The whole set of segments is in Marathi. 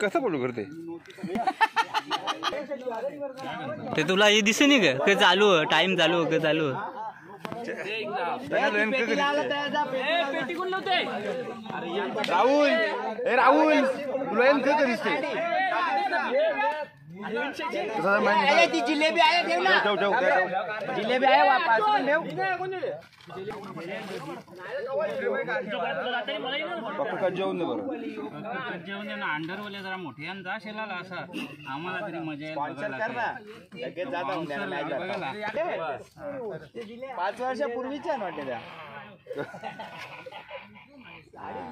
कसं बोलू करते ते? तुला हे दिसे नाही का? का चालू टाइम चालू का चालू. राहुल! ए राहुल! तुला दिसते ती जिलेबी आहे ठेव ना. जिलेबी आहे वापस. ठेव जेवून दे बरं? जेवण आहे ना अंडरवाले जरा मोठे. आणि जा शेलाला असं. आम्हाला तरी मजा येईल बघायला. ते. लगेच जाता उद्या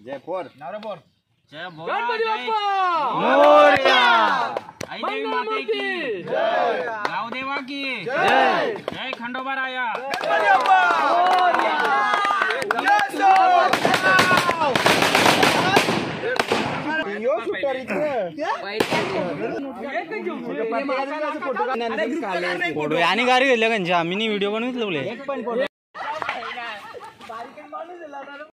જય પોર નારો પોર જય ગણપતિ બાપ્પા! મોરિયા આઈ દેવી फोटो आणि गाडी घेतल्या कंच्या आम्ही व्हिडिओ बनवून घेतले